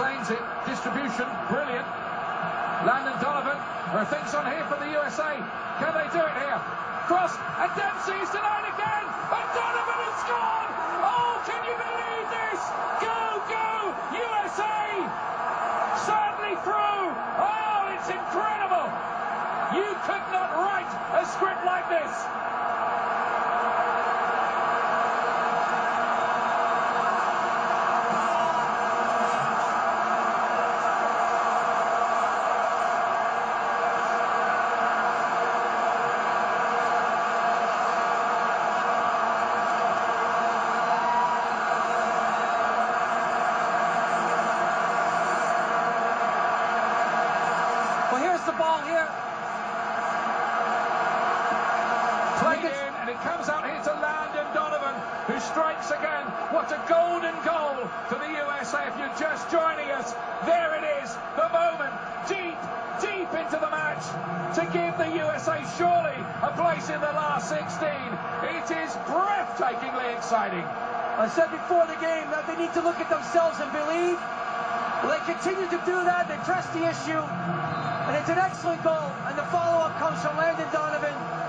claims it. Distribution, brilliant. Landon Donovan, are things on here for the USA. Can they do it here? Cross, and Dempsey is denied again, and Donovan has scored! Oh, can you believe this? Go, go, USA! Sadly through. Oh, it's incredible. You could not write a script like this. Ball here. Played in, and it comes out here to Landon Donovan, who strikes again. What a golden goal for the USA. If you're just joining us, there it is, the moment, deep, deep into the match, to give the USA surely a place in the last 16. It is breathtakingly exciting. I said before the game that they need to look at themselves and believe. Continue to do that. They press the issue. And it's an excellent goal. And the follow-up comes from Landon Donovan.